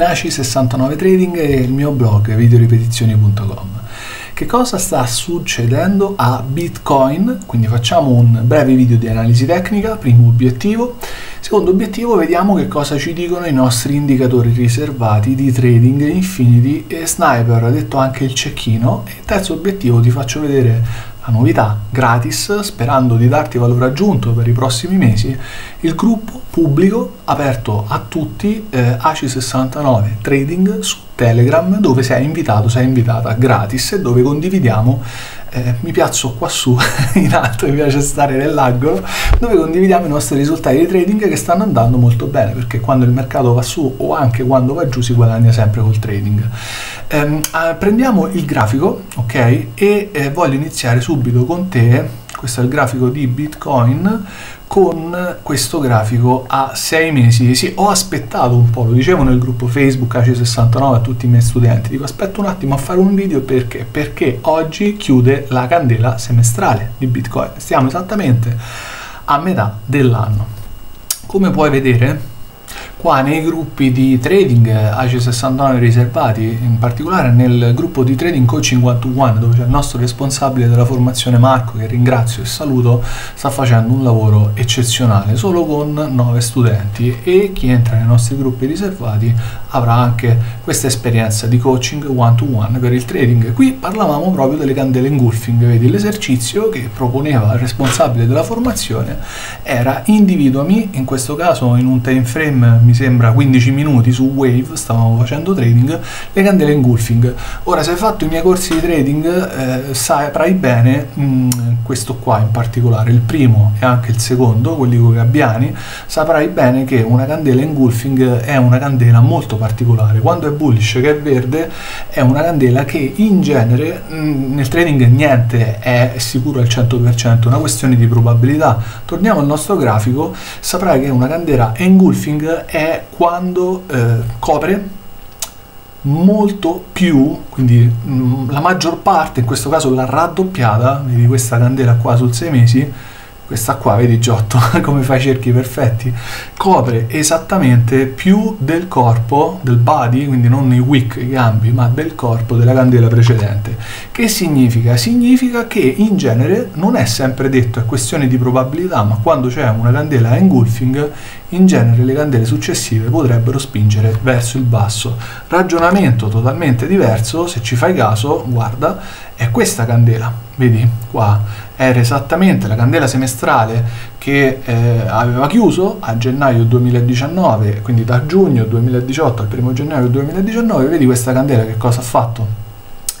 in ACI69 Trading e il mio blog videoripetizioni.com. Che cosa sta succedendo a Bitcoin? Quindi facciamo un breve video di analisi tecnica, primo obiettivo. Secondo obiettivo vediamo che cosa ci dicono i nostri indicatori riservati di trading Infinity e Sniper, detto anche il cecchino. E terzo obiettivo ti faccio vedere novità gratis, sperando di darti valore aggiunto per i prossimi mesi, il gruppo pubblico aperto a tutti eh, AC69 Trading su Telegram dove sei invitato, sei invitata gratis e dove condividiamo eh, mi piazzo qua su in alto, mi piace stare nell'angolo, dove condividiamo i nostri risultati di trading che stanno andando molto bene, perché quando il mercato va su o anche quando va giù si guadagna sempre col trading. Eh, prendiamo il grafico, ok? E eh, voglio iniziare subito con te questo è il grafico di Bitcoin con questo grafico a 6 mesi. Sì, ho aspettato un po', lo dicevo nel gruppo Facebook AC69 a tutti i miei studenti, dico aspetta un attimo a fare un video perché? Perché oggi chiude la candela semestrale di Bitcoin, stiamo esattamente a metà dell'anno. Come puoi vedere, Qua nei gruppi di trading AC69 riservati, in particolare nel gruppo di trading coaching one to one, dove c'è il nostro responsabile della formazione Marco, che ringrazio e saluto, sta facendo un lavoro eccezionale, solo con 9 studenti e chi entra nei nostri gruppi riservati avrà anche questa esperienza di coaching one to one per il trading. Qui parlavamo proprio delle candele engulfing, vedi l'esercizio che proponeva il responsabile della formazione era individuami, in questo caso in un time frame mi sembra 15 minuti su Wave, stavamo facendo trading, le candele engulfing. Ora se hai fatto i miei corsi di trading eh, saprai bene mh, mm, questo qua in particolare, il primo e anche il secondo, quelli con gabbiani, saprai bene che una candela engulfing è una candela molto particolare. Quando è bullish che è verde è una candela che in genere mh, mm, nel trading niente è sicuro al 100%, è una questione di probabilità. Torniamo al nostro grafico, saprai che una candela engulfing è è quando eh, copre molto più, quindi mh, mm, la maggior parte, in questo caso la raddoppiata, vedi questa candela qua sul 6 mesi, questa qua, vedi Giotto, come fa i cerchi perfetti, copre esattamente più del corpo, del body, quindi non i wick, i gambi, ma del corpo della candela precedente. Che significa? Significa che in genere non è sempre detto, è questione di probabilità, ma quando c'è una candela engulfing, in genere le candele successive potrebbero spingere verso il basso. Ragionamento totalmente diverso, se ci fai caso, guarda, è questa candela, vedi? Qua, era esattamente la candela semestrale che eh, aveva chiuso a gennaio 2019, quindi da giugno 2018 al primo gennaio 2019, vedi questa candela che cosa ha fatto?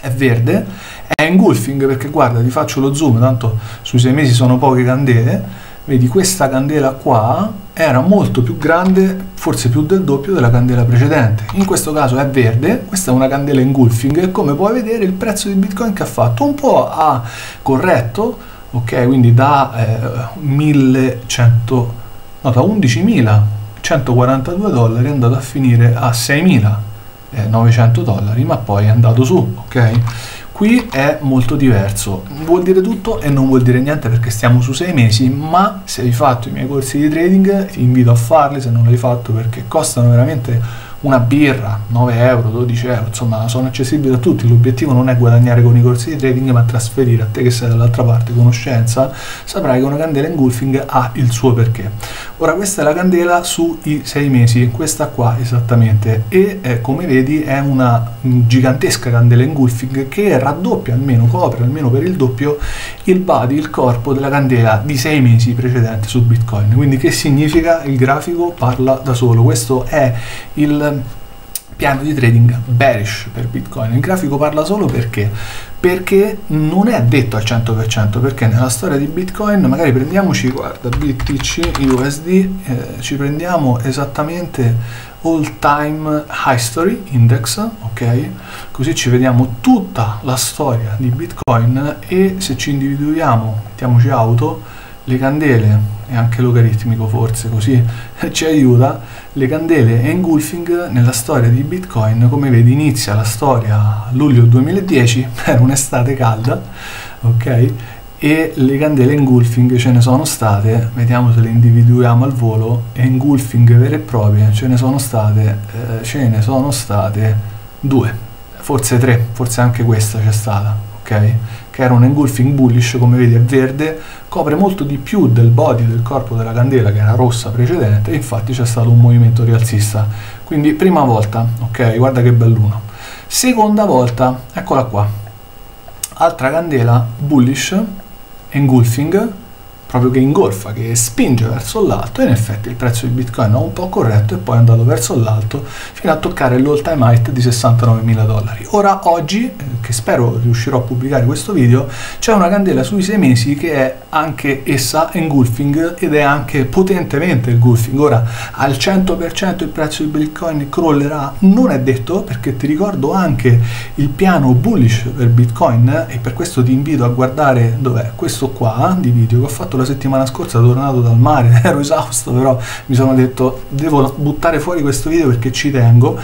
È verde, è engulfing perché guarda, ti faccio lo zoom, tanto sui sei mesi sono poche candele, vedi questa candela qua era molto più grande, forse più del doppio della candela precedente. In questo caso è verde, questa è una candela engulfing e come puoi vedere il prezzo di Bitcoin che ha fatto un po' ha corretto, ok, quindi da eh, 1100 no, da 11.142 dollari è andato a finire a 6.900 dollari, ma poi è andato su, ok? Qui è molto diverso, vuol dire tutto e non vuol dire niente perché stiamo su sei mesi, ma se hai fatto i miei corsi di trading ti invito a farli se non l'hai fatto perché costano veramente una birra, 9 euro, 12 euro, insomma sono accessibili a tutti, l'obiettivo non è guadagnare con i corsi di trading ma trasferire a te che sei dall'altra parte conoscenza, saprai che una candela engulfing ha il suo perché. Ora questa è la candela sui 6 mesi, questa qua esattamente e eh, come vedi è una gigantesca candela engulfing che raddoppia almeno, copre almeno per il doppio il body, il corpo della candela di 6 mesi precedenti su Bitcoin. Quindi che significa? Il grafico parla da solo, questo è il piano di trading bearish per Bitcoin. Il grafico parla solo perché? Perché non è detto al 100%, perché nella storia di Bitcoin magari prendiamoci, guarda, BTC USD, eh, ci prendiamo esattamente all time history index, ok? Così ci vediamo tutta la storia di Bitcoin e se ci individuiamo, mettiamoci auto, le candele e anche logaritmico forse così ci aiuta le candele engulfing nella storia di bitcoin come vedi inizia la storia a luglio 2010 per un'estate calda ok e le candele engulfing ce ne sono state, vediamo se le individuiamo al volo, engulfing vere e proprie ce ne sono state, eh, ce ne sono state due, forse tre, forse anche questa c'è stata, ok? Che era un engulfing bullish, come vedi è verde, copre molto di più del body del corpo della candela che era rossa precedente, e infatti c'è stato un movimento rialzista. Quindi prima volta, ok? Guarda che belluno. Seconda volta, eccola qua. Altra candela bullish engulfing proprio che ingolfa, che spinge verso l'alto e in effetti il prezzo di Bitcoin ha un po' corretto e poi è andato verso l'alto fino a toccare l'all time high di 69 mila dollari. Ora oggi, che spero riuscirò a pubblicare questo video, c'è una candela sui sei mesi che è anche essa engulfing ed è anche potentemente engulfing. Ora al 100% il prezzo di Bitcoin crollerà, non è detto perché ti ricordo anche il piano bullish per Bitcoin e per questo ti invito a guardare dov'è? Questo qua di video che ho fatto la settimana scorsa tornato dal mare, ero esausto, però mi sono detto devo buttare fuori questo video perché ci tengo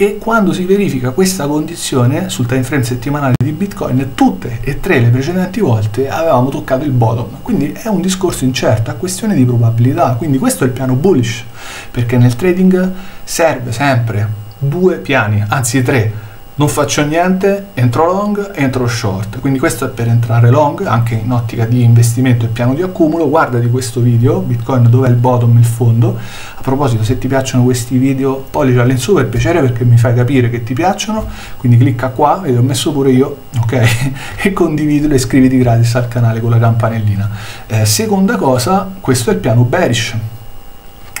e quando si verifica questa condizione sul time frame settimanale di Bitcoin, tutte e tre le precedenti volte avevamo toccato il bottom, quindi è un discorso incerto, è questione di probabilità, quindi questo è il piano bullish, perché nel trading serve sempre due piani, anzi tre, non faccio niente, entro long, entro short. Quindi questo è per entrare long, anche in ottica di investimento e piano di accumulo. Guarda di questo video, Bitcoin dove è il bottom, il fondo. A proposito, se ti piacciono questi video, pollice all'insù per piacere perché mi fai capire che ti piacciono. Quindi clicca qua, vedi, ho messo pure io, ok? e condividilo e iscriviti gratis al canale con la campanellina. Eh, seconda cosa, questo è il piano bearish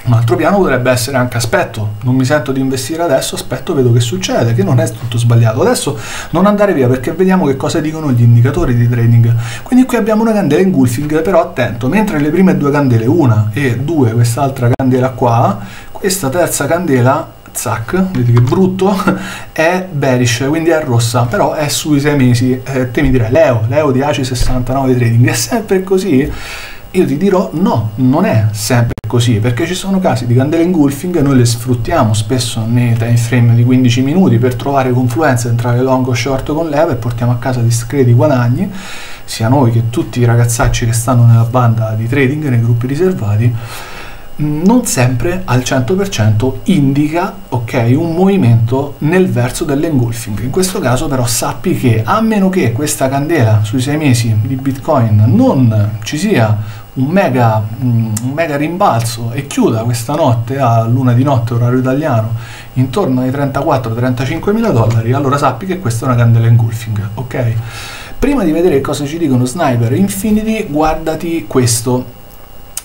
un altro piano potrebbe essere anche aspetto, non mi sento di investire adesso, aspetto, vedo che succede, che non è tutto sbagliato. Adesso non andare via perché vediamo che cosa dicono gli indicatori di trading. Quindi qui abbiamo una candela engulfing, però attento, mentre le prime due candele, una e due, quest'altra candela qua, questa terza candela zac, vedi che brutto, è bearish, quindi è rossa, però è sui sei mesi. Eh, te mi direi, Leo, Leo di ACI69 Trading, è sempre così? Io ti dirò no, non è sempre così, perché ci sono casi di candele engulfing, noi le sfruttiamo spesso nei time frame di 15 minuti per trovare confluenza, entrare long o short con leva e portiamo a casa discreti guadagni, sia noi che tutti i ragazzacci che stanno nella banda di trading, nei gruppi riservati, non sempre al 100% indica okay, un movimento nel verso dell'engulfing. In questo caso però sappi che a meno che questa candela sui sei mesi di Bitcoin non ci sia un mega, un mega rimbalzo e chiuda questa notte a luna di notte orario italiano intorno ai 34-35 mila dollari, allora sappi che questa è una candela engulfing, ok? Prima di vedere cosa ci dicono Sniper Infinity, guardati questo.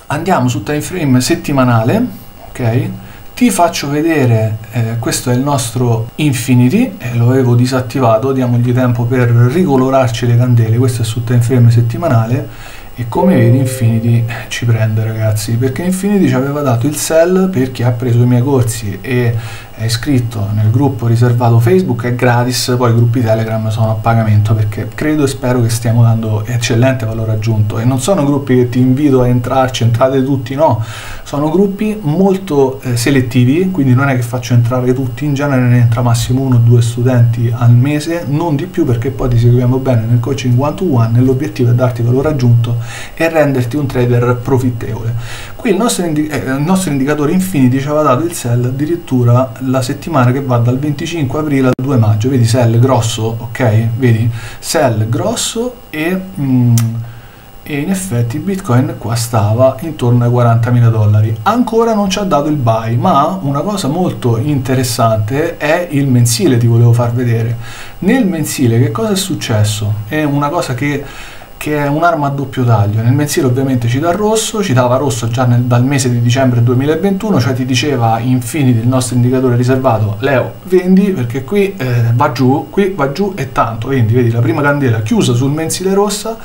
Andiamo su time frame settimanale ok? Ti faccio vedere eh, questo è il nostro infinity eh, lo avevo disattivato diamogli tempo per ricolorarci le candele questo è su time frame settimanale e come vedi Infinity ci prende ragazzi perché Infinity ci aveva dato il sell per chi ha preso i miei corsi e è iscritto nel gruppo riservato Facebook è gratis, poi i gruppi Telegram sono a pagamento perché credo e spero che stiamo dando eccellente valore aggiunto e non sono gruppi che ti invito a entrarci, entrate tutti, no, sono gruppi molto eh, selettivi, quindi non è che faccio entrare tutti, in genere ne entra massimo uno o due studenti al mese, non di più perché poi ti seguiamo bene nel coaching one to one e l'obiettivo è darti valore aggiunto e renderti un trader profittevole. Qui il nostro, indi- eh, il nostro indicatore Infinity ci aveva dato il sell addirittura la settimana che va dal 25 aprile al 2 maggio, vedi sell grosso, ok? Vedi sell grosso e, mm, e in effetti bitcoin qua stava intorno ai 40.000 dollari. Ancora non ci ha dato il buy, ma una cosa molto interessante è il mensile, ti volevo far vedere. Nel mensile che cosa è successo? È una cosa che che è un'arma a doppio taglio. Nel mensile ovviamente ci dà rosso, ci dava rosso già nel, dal mese di dicembre 2021, cioè ti diceva Infinity, il nostro indicatore riservato, Leo, vendi perché qui eh, va giù, qui va giù e tanto, vendi, vedi la prima candela chiusa sul mensile rossa,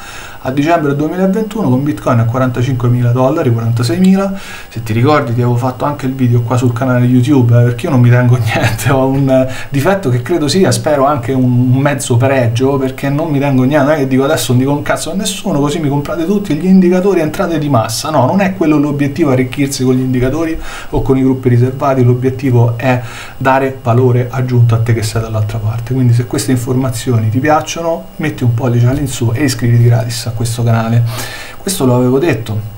a dicembre 2021 con Bitcoin a 45.000 dollari, 46.000. Se ti ricordi ti avevo fatto anche il video qua sul canale YouTube, eh, perché io non mi tengo niente, ho un eh, difetto che credo sia, spero anche un, mezzo pregio, perché non mi tengo niente, non è che dico adesso non dico un cazzo a nessuno, così mi comprate tutti gli indicatori entrate di massa. No, non è quello l'obiettivo arricchirsi con gli indicatori o con i gruppi riservati, l'obiettivo è dare valore aggiunto a te che sei dall'altra parte. Quindi se queste informazioni ti piacciono, metti un pollice all'insù e iscriviti gratis a questo canale. Questo lo avevo detto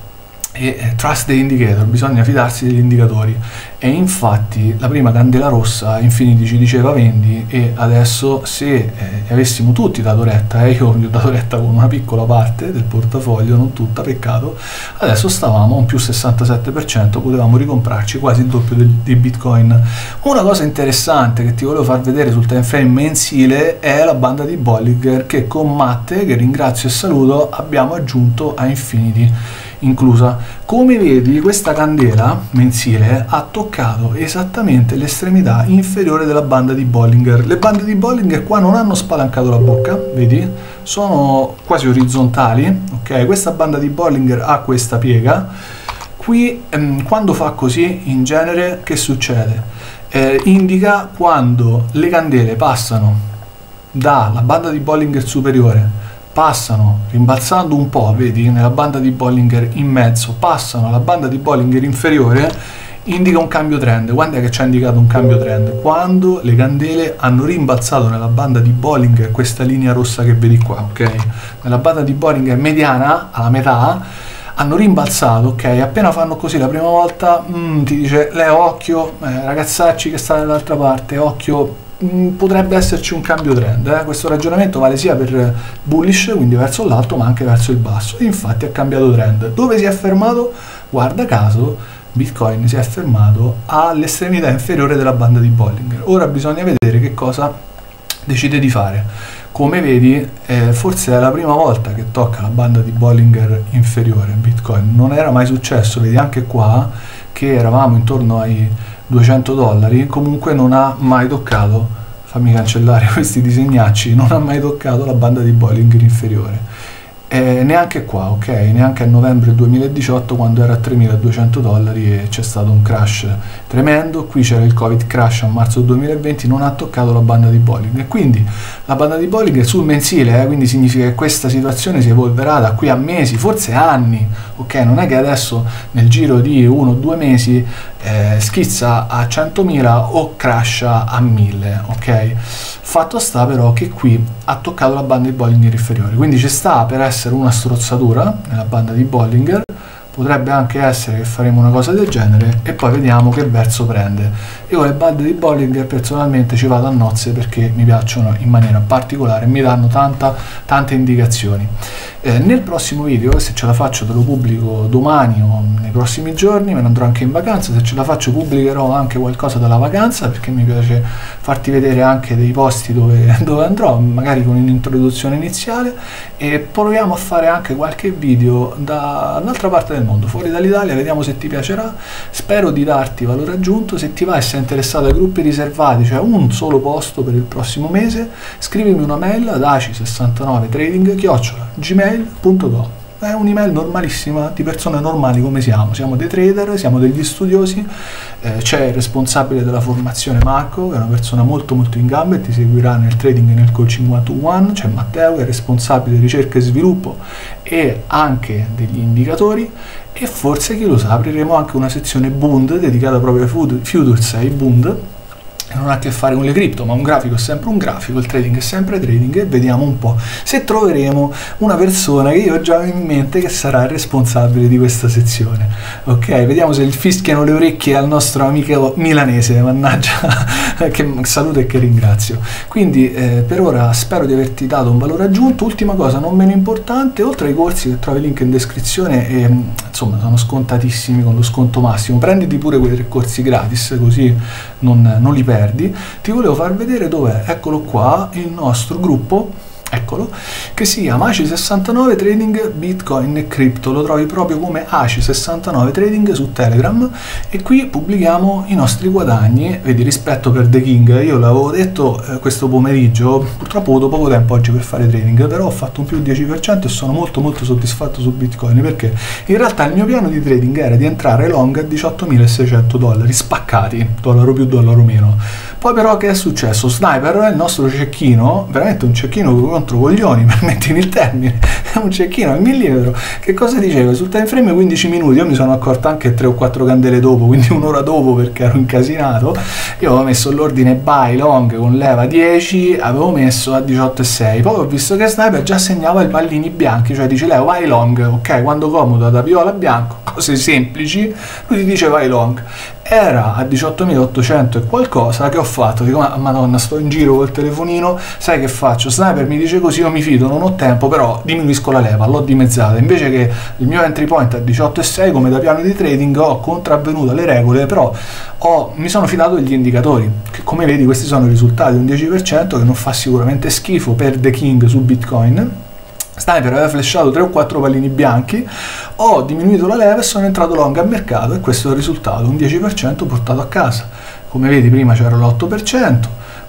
e eh, trust the indicator, bisogna fidarsi degli indicatori e infatti la prima candela rossa Infinity ci diceva vendi e adesso se eh, avessimo tutti dato retta e eh, io gli ho dato retta con una piccola parte del portafoglio, non tutta, peccato, adesso stavamo a un più 67%, potevamo ricomprarci quasi il doppio di bitcoin. Una cosa interessante che ti volevo far vedere sul time frame mensile è la banda di Bollinger che con Matte, che ringrazio e saluto, abbiamo aggiunto a Infinity inclusa. Come vedi questa candela mensile ha toccato esattamente l'estremità inferiore della banda di Bollinger. Le bande di Bollinger qua non hanno spalancato la bocca, vedi? Sono quasi orizzontali, ok? Questa banda di Bollinger ha questa piega. Qui ehm, quando fa così in genere che succede? Eh, indica quando le candele passano dalla banda di Bollinger superiore passano rimbalzando un po', vedi, nella banda di Bollinger in mezzo, passano alla banda di Bollinger inferiore, indica un cambio trend. Quando è che ci ha indicato un cambio trend? Quando le candele hanno rimbalzato nella banda di Bollinger, questa linea rossa che vedi qua, ok? Nella banda di Bollinger mediana, alla metà, hanno rimbalzato, ok? Appena fanno così la prima volta, mm, ti dice, Leo, occhio, eh, ragazzacci che sta dall'altra parte, occhio, potrebbe esserci un cambio trend. Eh? Questo ragionamento vale sia per bullish, quindi verso l'alto, ma anche verso il basso. Infatti ha cambiato trend. Dove si è fermato? Guarda caso, Bitcoin si è fermato all'estremità inferiore della banda di Bollinger. Ora bisogna vedere che cosa decide di fare. Come vedi, eh, forse è la prima volta che tocca la banda di Bollinger inferiore Bitcoin. Non era mai successo, vedi anche qua che eravamo intorno ai 200 dollari, comunque non ha mai toccato, fammi cancellare questi disegnacci, non ha mai toccato la banda di Bollinger inferiore. E neanche qua, ok? Neanche a novembre 2018 quando era a 3200 dollari e c'è stato un crash tremendo. Qui c'era il Covid crash a marzo 2020, non ha toccato la banda di Bollinger. Quindi la banda di Bollinger sul mensile, eh, quindi significa che questa situazione si evolverà da qui a mesi, forse anni, ok? Non è che adesso nel giro di uno o due mesi eh, schizza a 100.000 o crasha a 1000, ok? Fatto sta però che qui ha toccato la banda di Bollinger inferiore, quindi ci sta per essere una strozzatura nella banda di Bollinger, potrebbe anche essere che faremo una cosa del genere e poi vediamo che verso prende. Io le bande di Bollinger personalmente ci vado a nozze perché mi piacciono in maniera particolare, mi danno tanta, tante indicazioni. Eh, nel prossimo video, se ce la faccio te lo pubblico domani o nei prossimi giorni, me ne andrò anche in vacanza, se ce la faccio pubblicherò anche qualcosa dalla vacanza perché mi piace farti vedere anche dei posti dove, dove andrò, magari con un'introduzione iniziale e proviamo a fare anche qualche video dall'altra parte del mondo, fuori dall'Italia, vediamo se ti piacerà, spero di darti valore aggiunto, se ti va e sei interessato ai gruppi riservati, cioè un solo posto per il prossimo mese, scrivimi una mail ad aci69trading.gmail gmail.com è un'email normalissima di persone normali come siamo, siamo dei trader, siamo degli studiosi, eh, c'è il responsabile della formazione Marco che è una persona molto molto in gamba e ti seguirà nel trading e nel coaching one to one, c'è Matteo che è responsabile di ricerca e sviluppo e anche degli indicatori. E forse chi lo sa apriremo anche una sezione Bund dedicata proprio ai futures, ai Bund non ha a che fare con le cripto, ma un grafico è sempre un grafico, il trading è sempre trading e vediamo un po' se troveremo una persona che io ho già in mente che sarà responsabile di questa sezione. Ok, vediamo se fischiano le orecchie al nostro amico milanese, mannaggia, che saluto e che ringrazio. Quindi eh, per ora spero di averti dato un valore aggiunto. Ultima cosa, non meno importante, oltre ai corsi che trovi link in descrizione, e, mm, insomma sono scontatissimi con lo sconto massimo, prenditi pure quei tre corsi gratis così non, non li perdi perdi, ti volevo far vedere dov'è, eccolo qua, il nostro gruppo eccolo, che si chiama ACI69 Trading Bitcoin e Crypto, lo trovi proprio come ACI69 Trading su Telegram. E qui pubblichiamo i nostri guadagni, vedi rispetto per The King, io l'avevo detto eh, questo pomeriggio, purtroppo ho avuto poco tempo oggi per fare trading, però ho fatto un più 10% e sono molto molto soddisfatto su Bitcoin perché in realtà il mio piano di trading era di entrare long a 18.600 dollari spaccati, dollaro più dollaro meno, poi però che è successo? Sniper, il nostro cecchino, veramente un cecchino con controcoglioni, permettimi il termine, un cecchino al millimetro. Che cosa diceva? Sul time frame 15 minuti, io mi sono accorto anche 3 o 4 candele dopo, quindi un'ora dopo perché ero incasinato. Io avevo messo l'ordine buy long con leva 10, avevo messo a 18,6. Poi ho visto che Sniper già segnava i pallini bianchi, cioè dice leva vai long, ok, quando comodo da viola bianco, cose semplici, lui ti dice vai long era a 18.800 e qualcosa che ho fatto, dico ma madonna sto in giro col telefonino, sai che faccio? Sniper mi dice così, io mi fido, non ho tempo, però diminuisco la leva, l'ho dimezzata, invece che il mio entry point a 18.6 come da piano di trading ho contravvenuto alle regole, però ho, mi sono fidato degli indicatori, che come vedi questi sono i risultati, un 10% che non fa sicuramente schifo per The King su Bitcoin, Sniper aveva flashato 3 o 4 pallini bianchi, ho diminuito la leva e sono entrato long al mercato e questo è il risultato, un 10% portato a casa. Come vedi prima c'era l'8%,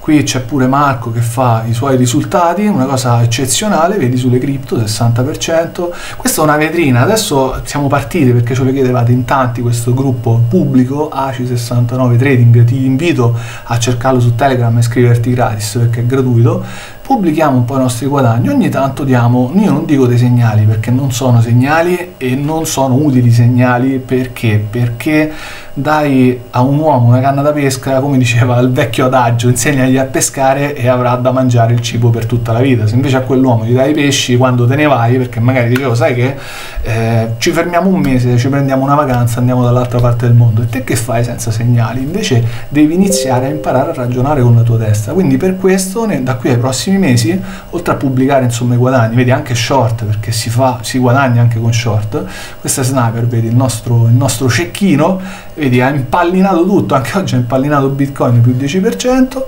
qui c'è pure Marco che fa i suoi risultati, una cosa eccezionale, vedi sulle cripto 60%, questa è una vetrina, adesso siamo partiti perché ce lo chiedevate in tanti questo gruppo pubblico ACI69 Trading, ti invito a cercarlo su Telegram e iscriverti gratis perché è gratuito, pubblichiamo un po' i nostri guadagni, ogni tanto diamo, io non dico dei segnali perché non sono segnali e non sono utili segnali perché? Perché dai a un uomo una canna da pesca, come diceva il vecchio adagio, insegnagli a pescare e avrà da mangiare il cibo per tutta la vita. Se invece a quell'uomo gli dai i pesci quando te ne vai, perché magari dicevo, sai che eh, ci fermiamo un mese, ci prendiamo una vacanza, andiamo dall'altra parte del mondo, e te che fai senza segnali? Invece devi iniziare a imparare a ragionare con la tua testa. Quindi per questo, da qui ai prossimi mesi, oltre a pubblicare insomma i guadagni, vedi anche short, perché si, fa, si guadagna anche con short, questo è Sniper, vedi il nostro, il nostro cecchino, vedi ha impallinato tutto, anche oggi ha impallinato Bitcoin più 10%,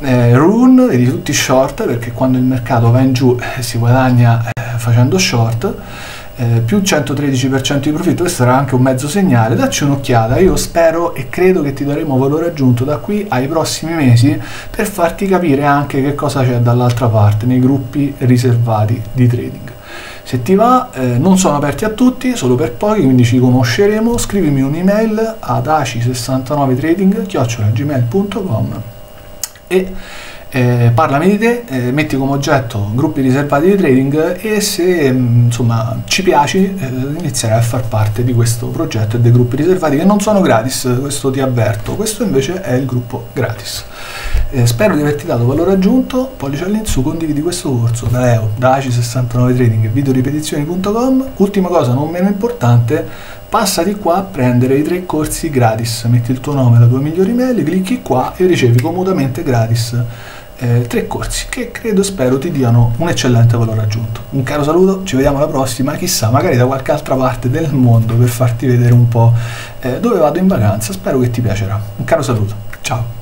eh, Rune, vedi tutti short, perché quando il mercato va in giù eh, si guadagna eh, facendo short, eh, più 113% di profitto, questo sarà anche un mezzo segnale, dacci un'occhiata, io spero e credo che ti daremo valore aggiunto da qui ai prossimi mesi per farti capire anche che cosa c'è dall'altra parte nei gruppi riservati di trading. Se ti va, eh, non sono aperti a tutti, solo per pochi, quindi ci conosceremo, scrivimi un'email ad aci69trading.gmail.com e eh, parlami di te, eh, metti come oggetto gruppi riservati di trading e se mm, insomma ci piaci eh, inizierai a far parte di questo progetto e dei gruppi riservati che non sono gratis, questo ti avverto, questo invece è il gruppo gratis. Eh, spero di averti dato valore aggiunto, pollice all'insù, condividi questo corso da Leo, da ACI69 Trading e videoripetizioni.com. Ultima cosa non meno importante, passati qua a prendere i tre corsi gratis, metti il tuo nome e la tua migliore email, clicchi qua e ricevi comodamente gratis eh, tre corsi che credo spero ti diano un eccellente valore aggiunto. Un caro saluto, ci vediamo alla prossima, chissà, magari da qualche altra parte del mondo per farti vedere un po' eh, dove vado in vacanza, spero che ti piacerà. Un caro saluto, ciao!